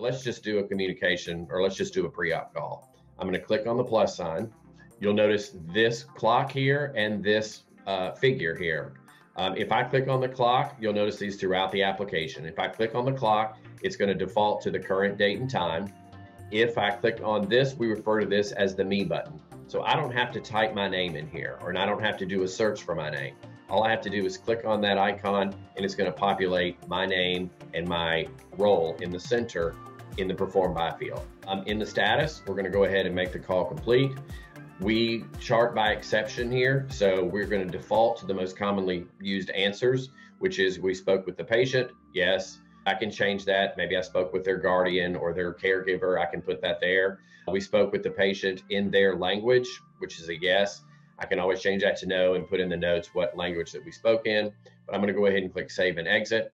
Let's just do a communication or let's just do a pre-op call. I'm going to click on the plus sign. You'll notice this clock here and this uh, figure here. Um, if I click on the clock, you'll notice these throughout the application. If I click on the clock, it's going to default to the current date and time. If I click on this, we refer to this as the me button. So I don't have to type my name in here or I don't have to do a search for my name. All I have to do is click on that icon and it's going to populate my name and my role in the center in the perform by field. Um, in the status, we're going to go ahead and make the call complete. We chart by exception here, so we're going to default to the most commonly used answers, which is we spoke with the patient, yes. I can change that. Maybe I spoke with their guardian or their caregiver. I can put that there. We spoke with the patient in their language, which is a yes. I can always change that to no and put in the notes what language that we spoke in. But I'm going to go ahead and click save and exit.